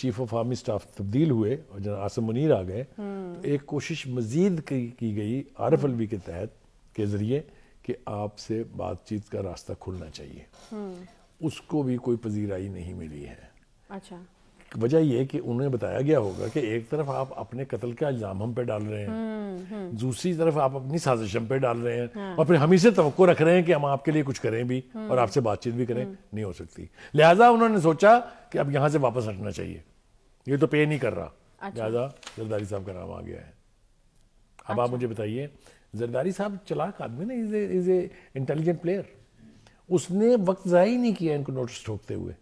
Chief of army staff तब्दील हुए और जनाब आसम मुनीर आ गए तो एक कोशिश मजीद की, की गई आरफ अलवी के तहत के ज़रिए कि आपसे बातचीत का रास्ता खुलना चाहिए। उसको भी कोई पजीराई नहीं मिली है। अच्छा। वजह यह कि उन्हें बताया गया होगा कि एक तरफ़ आप अपने कत्ल का इल्ज़ाम हम पे डाल रहे हैं दूसरी तरफ़ आप अपनी साजिश हम पे डाल रहे हैं और फिर हम ही से तो रख रहे हैं कि हम आपके लिए कुछ करें भी और आपसे बातचीत भी करें नहीं हो सकती। लिहाजा उन्होंने सोचा कि अब यहाँ से वापस हटना चाहिए। ये तो पे नहीं कर रहा। अच्छा। लिहाजा जरदारी साहब का नाम आ गया है। अब आप मुझे बताइए जरदारी साहब चलाक आदमी ना is is a intelligent player उसने वक्त ज़ाया ही नहीं किया इनको नोटिस ठोकते हुए।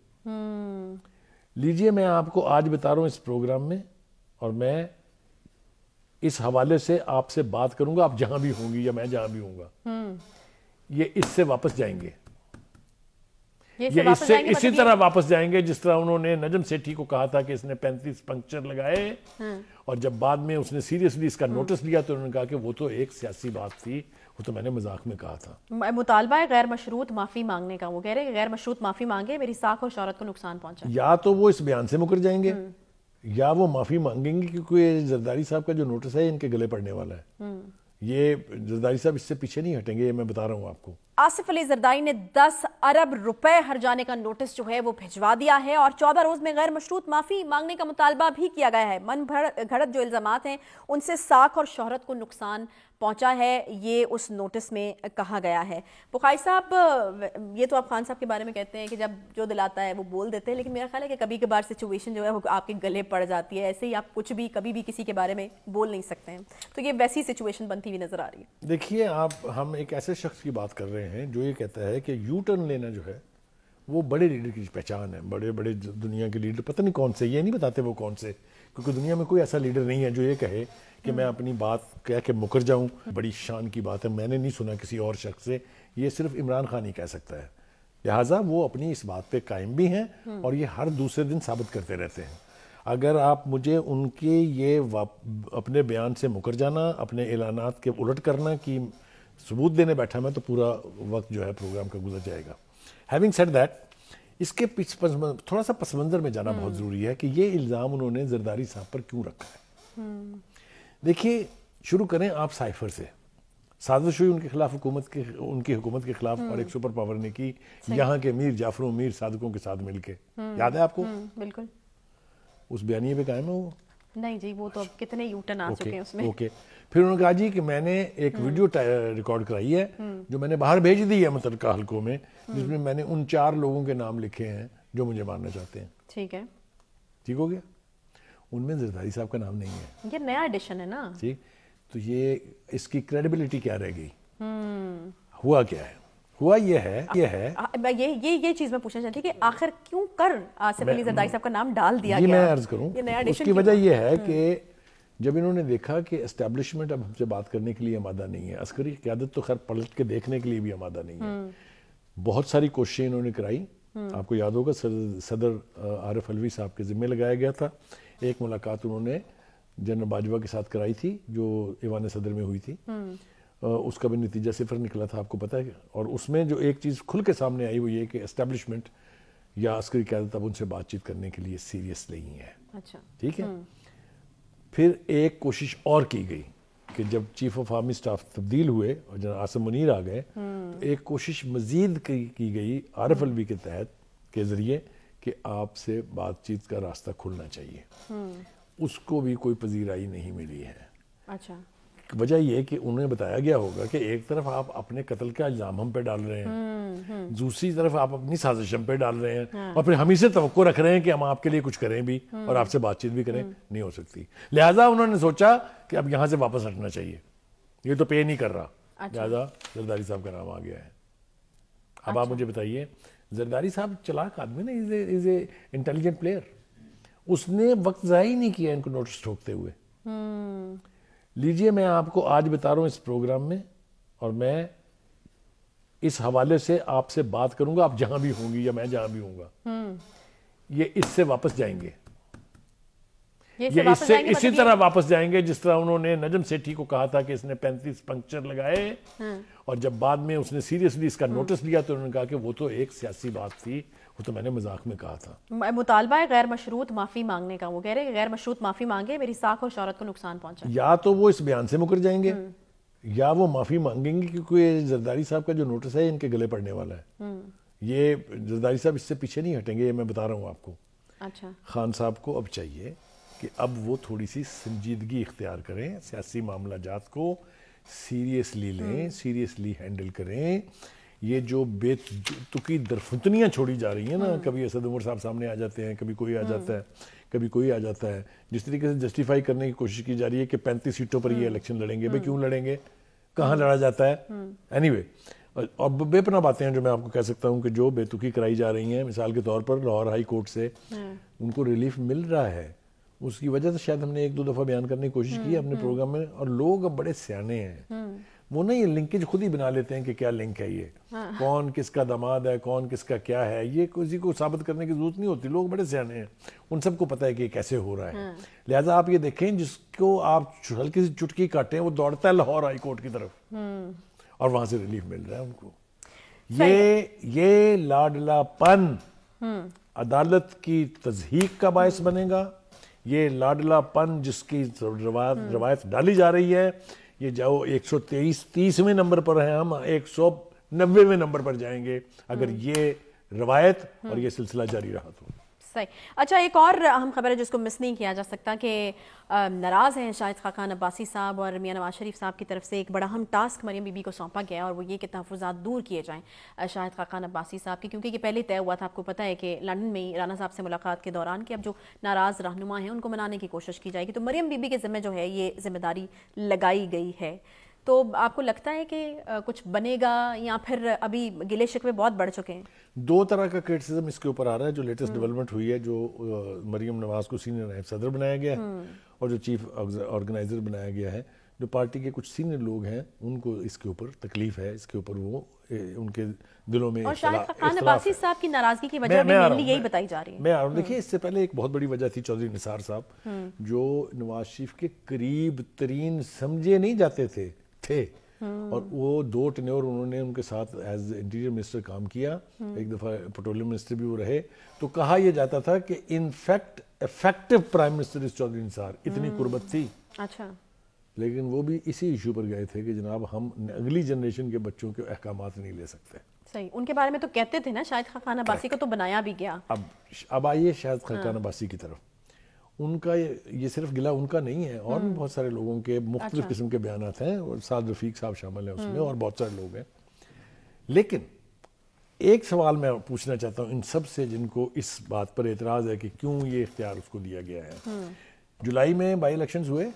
लीजिए मैं आपको आज बता रहा हूँ इस प्रोग्राम में और मैं इस हवाले से आपसे बात करूँगा आप जहाँ भी होंगी या मैं जहाँ भी होऊँगा। ये इससे वापस जाएँगे। ये इससे इसी मतलब तरह वापस जाएँगे जिस तरह उन्होंने नजम सेठी को कहा था कि इसने 35 पंक्चर लगाए और जब बाद में उसने सीरियसली इसका नोटिस लिया तो उन्होंने कहा कि वो तो एक सियासी बात थी वो तो मैंने मज़ाक में कहा था। मुतालबा है गैर मशरूत माफ़ी मांगने का वो कह रहे हैं गैर मशरूत माफ़ी मांगे मेरी साख और शौहरत को नुकसान पहुँचा। या तो वो इस बयान से मुकर जाएँगे या वो माफ़ी मांगेंगे क्योंकि ये जरदारी साहब का जो नोटिस है इनके गले पड़ने वाला है। ये जरदारी साहब इससे पीछे नहीं हटेंगे ये मैं बता रहा हूँ आपको। आसिफ अली जरदारी ने 10 अरब रुपए हर जाने का नोटिस जो है वो भिजवा दिया है और 14 रोज में गैर मशरूत माफ़ी मांगने का मुतालबा भी किया गया है। मन घड़त जो इल्ज़ाम हैं, उनसे साख और शोहरत को नुकसान पहुँचा है, ये उस नोटिस में कहा गया है। बुखारी साहब, ये तो आप खान साहब के बारे में कहते हैं कि जब जो दिलाता है वो बोल देते हैं, लेकिन मेरा ख्याल है कि कभी कभार सिचुएशन जो है वो आपके गले पड़ जाती है, ऐसे ही आप कुछ भी, कभी भी किसी के बारे में बोल नहीं सकते हैं। तो ये वैसी सिचुएशन बनती हुई नज़र आ रही है। देखिए, आप, हम एक ऐसे शख्स की बात कर रहे हैं जो ये कहता है कि यू टर्न लेना जो है वो बड़े लीडर की पहचान है बड़े बड़े दुनिया के लीडर पता नहीं कौन से ये नहीं बताते वो कौन से क्योंकि दुनिया में कोई ऐसा लीडर नहीं है जो ये कहे कि मैं अपनी बात कह के मुकर जाऊँ बड़ी शान की बात है मैंने नहीं सुना किसी और शख्स से ये सिर्फ़ इमरान खान ही कह सकता है। लिहाजा वो अपनी इस बात पे कायम भी हैं और ये हर दूसरे दिन साबित करते रहते हैं। अगर आप मुझे उनके ये अपने बयान से मुकर जाना अपने ऐलानात के उलट करना कि सबूत देने बैठा मैं तो पूरा वक्त जो है प्रोग्राम का गुजर जाएगा। हैविंग सेड दैट इसके पीछे थोड़ा सा पस मंज़र में जाना बहुत ज़रूरी है कि ये इल्ज़ाम उन्होंने जरदारी साहब पर क्यों रखा है? देखिए शुरू करें आप साइफर से। साजिश हुई उनके खिलाफ हुकूमत के उनकी हुकूमत के खिलाफ और एक सुपर पावर ने की यहाँ के मीर जाफरों मीर साधकों के साथ मिलके। याद है आपको? हम्म, बिल्कुल। उस बयानिए पे कायम है वो। नहीं जी वो तो अब कितने यूटर्न आ चुके हैं उसमें। ओके फिर उन्होंने कहा जी कि मैंने एक वीडियो रिकॉर्ड कराई है जो मैंने बाहर भेज दी है मुतलका हल्कों में जिसमें मैंने उन चार लोगों के नाम लिखे हैं जो मुझे मारना चाहते हैं। ठीक है। ठीक हो गया? उनमें जरदारी साहब का नाम नहीं है। ये नया एडिशन है ना। ठीक तो ये इसकी क्रेडिबिलिटी क्या रह गई? हुआ क्या है? हुआ ये है ये है। आ, मैं ये ये ये चीज़ मैं पूछना चाहती कि आखिर क्यों कर आसिफ अली जरदारी साहब का नाम डाल दिया ये गया? मैं अर्ज़ करूँ। ये नया उसकी वजह ये है कि जब इन्होंने देखा कि एस्टेब्लिशमेंट अब हमसे बात करने के लिए आमादा नहीं है अस्करी क्यादत तो खैर पलट के देखने के लिए भी आमादा नहीं है। बहुत सारी कोशिशें इन्होंने कराई। आपको याद होगा सदर, सदर आरिफ अलवी साहब के जिम्मे लगाया गया था। एक मुलाकात उन्होंने जनरल बाजवा के साथ कराई थी जो ईवान सदर में हुई थी। उसका भी नतीजा सिफर निकला था आपको पता है और उसमें जो एक चीज़ खुल के सामने आई वो ये कि एस्टेब्लिशमेंट या अस्करी क्यादत अब उनसे बातचीत करने के लिए सीरियस नहीं है। अच्छा। ठीक है? फिर एक कोशिश और की गई कि जब चीफ ऑफ़ आर्मी स्टाफ तब्दील हुए और जनाब आसम मुनीर आ गए तो एक कोशिश मजीद की, की गई आरफ अलवी के तहत के ज़रिए कि आपसे बातचीत का रास्ता खुलना चाहिए। उसको भी कोई पजीराई नहीं मिली है। अच्छा। वजह यह कि उन्हें बताया गया होगा कि एक तरफ़ आप अपने कत्ल का इल्ज़ाम हम पे डाल रहे हैं दूसरी तरफ़ आप अपनी साजिश हम पे डाल रहे हैं और फिर हम ही से तो रख रहे हैं कि हम आपके लिए कुछ करें भी और आपसे बातचीत भी करें नहीं हो सकती। लिहाजा उन्होंने सोचा कि अब यहाँ से वापस हटना चाहिए। ये तो पे नहीं कर रहा। अच्छा। लिहाजा जरदारी साहब का नाम आ गया है। अब आप मुझे बताइए जरदारी साहब चलाक आदमी ना is is a intelligent player उसने वक्त ज़ाया ही नहीं किया इनको नोटिस ठोकते हुए। लीजिए मैं आपको आज बता रहा हूँ इस प्रोग्राम में और मैं इस हवाले से आपसे बात करूँगा आप जहाँ भी होंगी या मैं जहाँ भी होऊँगा। ये इससे वापस जाएँगे। ये ये इससे इसी मतलब तरह वापस जाएँगे जिस तरह उन्होंने नजम सेठी को कहा था कि इसने 35 पंक्चर लगाए और जब बाद में उसने सीरियसली इसका नोटिस लिया तो उन्होंने कहा कि वो तो एक सियासी बात थी। वो तो मैंने मज़ाक में कहा था। मुतालबा है गैर मशरूत माफ़ी मांगने का वो कह रहे हैं गैर मशरूत माफ़ी मांगे मेरी साख और शौहरत को नुकसान पहुँचा। या तो वो इस बयान से मुकर जाएँगे या वो माफ़ी मांगेंगे क्योंकि ये जरदारी साहब का जो नोटिस है इनके गले पड़ने वाला है। ये जरदारी साहब इससे पीछे नहीं हटेंगे ये मैं बता रहा हूँ आपको। अच्छा। खान साहब को अब चाहिए कि अब वो थोड़ी सी संजीदगी इख्तियार करें सियासी मामला जात को सीरियसली लें सीरियसली हैंडल करें ये जो बेतुकी दरफुतनियाँ छोड़ी जा रही हैं ना कभी असद उमर साहब सामने आ जाते हैं कभी कोई आ जाता है कभी कोई आ जाता है। जिस तरीके से जस्टिफाई करने की कोशिश की जा रही है कि पैंतीस सीटों पर ये इलेक्शन लड़ेंगे भाई क्यों लड़ेंगे? कहाँ लड़ा जाता है? एनीवे और और बेपना बातें हैं जो मैं आपको कह सकता हूँ कि जो बेतुकी कराई जा रही हैं मिसाल के तौर पर लाहौर हाई कोर्ट से उनको रिलीफ मिल रहा है। उसकी वजह से शायद हमने एक दो दफ़ा बयान करने की कोशिश की है अपने प्रोग्राम में और लोग अब बड़े सियाने हैं। वो ना ये लिंकेज खुद ही बना लेते हैं कि क्या लिंक है ये। हाँ। कौन किसका दामाद है कौन किसका क्या है ये किसी को साबित करने की ज़रूरत नहीं होती। लोग बड़े सियाने हैं। उन सबको पता है कि कैसे हो रहा है। हाँ। लिहाजा आप ये देखें जिसको आप हल्की सी चुटकी काटें वो दौड़ता है लाहौर हाई कोर्ट की तरफ़। और वहाँ से रिलीफ मिल रहा है उनको। ये ये लाडलापन अदालत की तजहीक का बायस बनेगा। ये लाडलापन जिसकी रवायत रवायत डाली जा रही है ये जाओ 123 तीसवें नंबर पर हैं हम 190वें नंबर पर जाएँगे। अगर ये रवायत और ये सिलसिला जारी रहा तो। सही। अच्छा एक और अहम खबर है जिसको मिस नहीं किया जा सकता कि नाराज़ हैं शाहिद खाकान अब्बासी साहब और मियाँ नवाज़ शरीफ साहब की तरफ़ से एक बड़ा अहम टास्क मरियम बीबी को सौंपा गया और वो ये कि तहफात दूर किए जाएँ शाहिद खाकान अब्बासी साहब की, क्योंकि ये पहले तय हुआ था। आपको पता है कि लंदन में राना साहब से मुलाकात के दौरान कि अब जो नाराज़ रहनुमा हैं, उनको मनाने की कोशिश की जाएगी। तो मरियम बीबी के ज़िम्मे जो है, ये ज़िम्मेदारी लगाई गई है। तो आपको लगता है कि कुछ बनेगा या फिर अभी गिले शिकवे बहुत बढ़ चुके हैं? दो तरह का क्रिटिसिज्म इसके ऊपर आ रहा है जो लेटेस्ट डेवलपमेंट हुई है जो मरियम नवाज़ को सीनियर नायब सदर बनाया गया है और जो चीफ ऑर्गेनाइजर बनाया गया है जो पार्टी के कुछ सीनियर लोग हैं उनको इसके ऊपर तकलीफ़ है इसके ऊपर वो ए, उनके दिलों में और अब्बासी साहब की नाराज़गी की वजह मेनली यही बताई जा रही है। मैं आ रहा हूँ। देखिए इससे पहले एक बहुत बड़ी वजह थी चौधरी निसार साहब जो नवाज़ शरीफ के करीब तरीन समझे नहीं जाते थे। थे। और वो दो टेन्योर उन्होंने उनके साथ एज इंटीरियर मिनिस्टर काम किया। एक दफ़ा पेट्रोलियम मिनिस्टर भी वो रहे। तो कहा यह जाता था कि इनफैक्ट इफ़ेक्टिव प्राइम मिनिस्टर इस चौधरी निसार इतनी कुर्बत थी। अच्छा। लेकिन वो भी इसी इशू पर गए थे कि जनाब हम अगली जनरेशन के बच्चों के अहकाम नहीं ले सकते। सही। उनके बारे में तो कहते थे ना शायद खान अब्बासी को तो बनाया भी गया। अब अब आइए शायद खलकान अब्बासी की तरफ़। उनका ये ये सिर्फ़ गिला उनका नहीं है और भी बहुत सारे लोगों के मुख्तलिफ़ अच्छा। किस्म के बयान हैं और साद रफीक साहब शामिल हैं उसमें और बहुत सारे लोग हैं। लेकिन एक सवाल मैं पूछना चाहता हूँ इन सबसे जिनको इस बात पर एतराज़ है कि क्यों ये इख्तियार उसको दिया गया है। जुलाई में बाई इलेक्शन हुए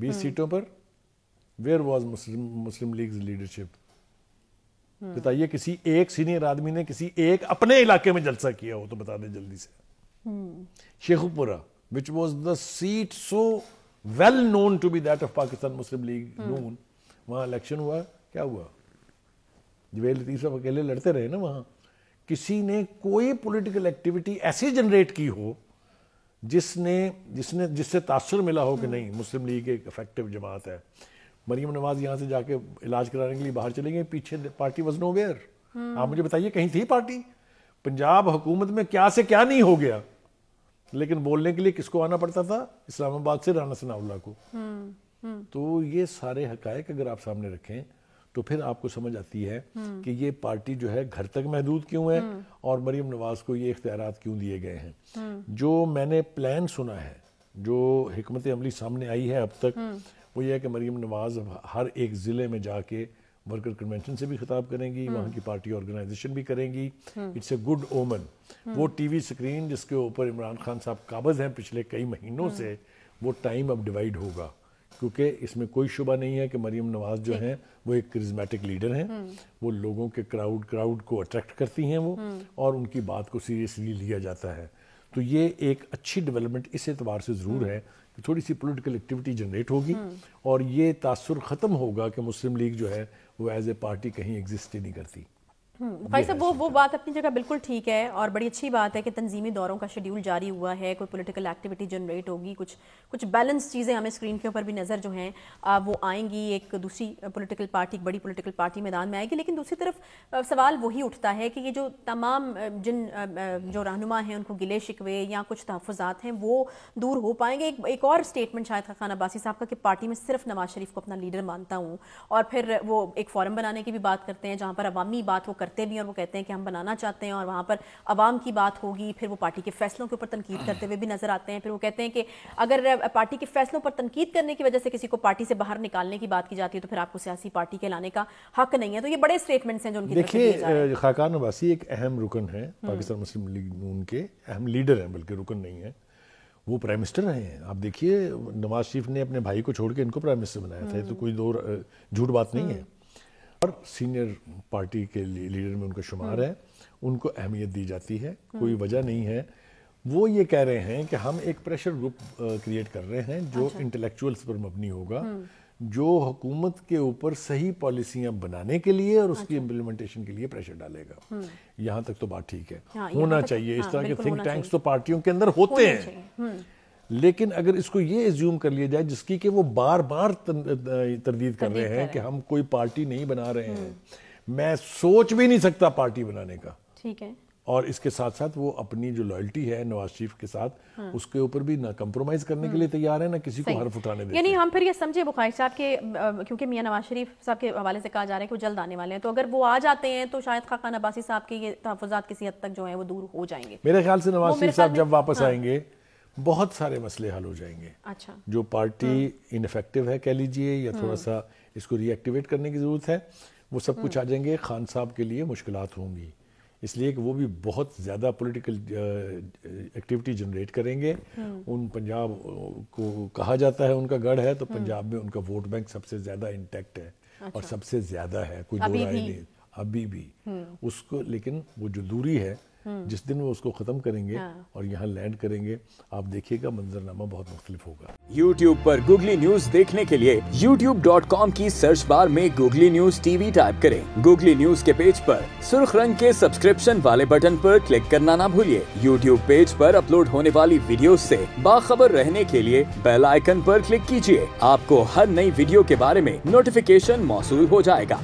बीस सीटों पर where was Muslim Muslim League leadership? बताइए किसी एक सीनियर आदमी ने किसी एक अपने इलाके में जलसा किया हो तो बता दें जल्दी से। Sheikhupura which was the seat so well known to be that of Pakistan Muslim League Noon वहाँ इलेक्शन हुआ क्या हुआ? जवेल लतीफ साहब अकेले लड़ते रहे ना वहाँ। किसी ने कोई पॉलिटिकल एक्टिविटी ऐसी जनरेट की हो जिसने जिसने जिससे तासर मिला हो कि नहीं मुस्लिम लीग एक इफ़ेक्टिव जमात है। मरियम नवाज़ यहाँ से जाके इलाज कराने के लिए बाहर चले गए पीछे पार्टी वॉज़ नो वेयर आप मुझे बताइए कहीं थी पार्टी पंजाब हुकूमत में क्या से क्या नहीं हो गया? लेकिन बोलने के लिए किसको आना पड़ता था? इस्लामाबाद से राना सनाउल्ला को। तो ये सारे हकायक अगर आप सामने रखें तो फिर आपको समझ आती है कि ये पार्टी जो है घर तक महदूद क्यों है और मरीम नवाज़ को ये इख्तियार क्यों दिए गए हैं? जो मैंने प्लान सुना है जो हमत अमली सामने आई है अब तक वो ये है कि मरीम नवाज़ हर एक ज़िले में जाके वर्कर कन्वेंशन से भी खिताब करेंगी वहाँ की पार्टी ऑर्गेनाइजेशन भी करेंगी। इट्स ए गुड ओमन वो टीवी स्क्रीन जिसके ऊपर इमरान खान साहब काबज हैं पिछले कई महीनों से वो टाइम अब डिवाइड होगा। क्योंकि इसमें कोई शुबा नहीं है कि मरीम नवाज़ जो हैं वो एक करिज्मेटिक लीडर हैं। वो लोगों के क्राउड क्राउड को अट्रैक्ट करती हैं वो और उनकी बात को सीरियसली लिया जाता है। तो ये एक अच्छी डेवलपमेंट इस एतबार से ज़रूर है कि थोड़ी सी पॉलिटिकल एक्टिविटी जनरेट होगी और ये तासर ख़त्म होगा कि मुस्लिम लीग जो है वो एज ए पार्टी कहीं एग्जिस्ट ही नहीं करती। भाई साहब वो वो बात अपनी जगह बिल्कुल ठीक है और बड़ी अच्छी बात है कि तंजीमी दौरों का शेड्यूल जारी हुआ है कोई पॉलिटिकल एक्टिविटी जनरेट होगी कुछ कुछ बैलेंस चीज़ें हमें स्क्रीन के ऊपर भी नज़र जो हैं वो आएँगी एक दूसरी पॉलिटिकल पार्टी बड़ी पॉलिटिकल पार्टी मैदान में आएगी लेकिन दूसरी तरफ़ सवाल वही उठता है कि ये जो तमाम जिन जो रहनुमा हैं उनको गिले शिकवे या कुछ तहफ़ात हैं वो दूर हो पाएँगे। एक, एक और स्टेटमेंट शायद खान अब्बासी साहब का कि पार्टी में सिर्फ़ नवाज़ शरीफ को अपना लीडर मानता हूँ और फिर वो एक फॉरम बनाने की भी बात करते हैं जहाँ पर अवामी बात वो करते भी हैं और वो कहते हैं कि हम बनाना चाहते हैं और वहाँ पर आवाम की बात होगी फिर वो पार्टी के फैसलों के ऊपर तनकीद करते हुए भी नज़र आते हैं। फिर वो कहते हैं कि अगर पार्टी के फैसलों पर तनकीद करने की वजह से किसी को पार्टी से बाहर निकालने की बात की जाती है तो फिर आपको सियासी पार्टी के लाने का हक नहीं है। तो ये बड़े स्टेटमेंट्स हैं जो उनकी देखिए खाकान नवासी एक अहम रुकन है। हम्म। पाकिस्तान मुस्लिम लीग नून के अहम लीडर हैं बल्कि रुकन नहीं है। वो प्राइम मिनिस्टर रहे हैं। आप देखिए नवाज़ शरीफ ने अपने भाई को छोड़ के इनको प्राइम मिनिस्टर बनाया था। तो कोई दो झूठ बात नहीं है। और सीनियर पार्टी के लीडर में उनका शुमार है उनको अहमियत दी जाती है कोई वजह नहीं है वो ये कह रहे हैं कि हम एक प्रेशर ग्रुप क्रिएट कर रहे हैं जो अच्छा। इंटेलेक्चुअल्स पर मबनी होगा हम्म। जो हुकूमत के ऊपर सही पॉलिसियाँ बनाने के लिए और उसकी इम्प्लीमेंटेशन अच्छा। के लिए प्रेशर डालेगा हम्म। यहाँ तक तो बात ठीक है हाँ, होना चाहिए हाँ, इस तरह के थिंक टैंक्स तो पार्टियों के अंदर होते हैं हम्म। लेकिन अगर इसको ये एज्यूम कर लिया जाए जिसकी कि वो बार बार तरदीद कर रहे हैं कि हम कोई पार्टी नहीं बना रहे हैं मैं सोच भी नहीं सकता पार्टी बनाने का। ठीक है। और इसके साथ साथ वो अपनी जो लॉयल्टी है नवाज़ शरीफ के साथ हाँ। उसके ऊपर भी ना कंप्रोमाइज करने के लिए तैयार है ना किसी को हर्फ उठाने देते यानी हम फिर ये समझे बुखारी साहब के क्योंकि मियाँ नवाज़ शरीफ साहब के हवाले से कहा जा रहा है कि वो जल्द आने वाले हैं तो अगर वो आ जाते हैं तो शायद खाकान अब्बासी साहब के ये तहफात किसी हद तक जो है वो दूर हो जाएँगे। मेरे ख्याल से नवाज़ शरीफ साहब जब वापस हाँ। आएँगे बहुत सारे मसले हल हो जाएँगे अच्छा जो पार्टी इनफेक्टिव हाँ। है कह लीजिए या थोड़ा हाँ। सा इसको रीएक्टिवेट करने की ज़रूरत है वो सब कुछ हाँ। आ जाएँगे खान साहब के लिए मुश्किल होंगी इसलिए कि वो भी बहुत ज़्यादा पॉलिटिकल एक्टिविटी जनरेट करेंगे उन पंजाब को कहा जाता है उनका गढ़ है तो पंजाब में उनका वोट बैंक सबसे ज़्यादा इंटैक्ट है अच्छा। और सबसे ज़्यादा है कोई दो राय नहीं अभी भी उसको लेकिन वो जो दूरी है। जिस दिन वो उसको खत्म करेंगे हाँ। और यहाँ लैंड करेंगे आप देखिएगा मंजरनामा बहुत मुख्तलिफ़ होगा। यूट्यूब पर गूगली न्यूज़ देखने के लिए YouTube.com की सर्च बार में गूगली न्यूज़ टीवी टाइप करें। गूगली न्यूज़ के पेज पर सुर्ख रंग के सब्सक्रिप्शन वाले बटन पर क्लिक करना ना भूलिए। यूट्यूब पेज पर अपलोड होने वाली वीडियो से बाखबर रहने के लिए बेल आइकन पर क्लिक कीजिए। आपको हर नई वीडियो के बारे में नोटिफिकेशन मौसू हो जाएगा।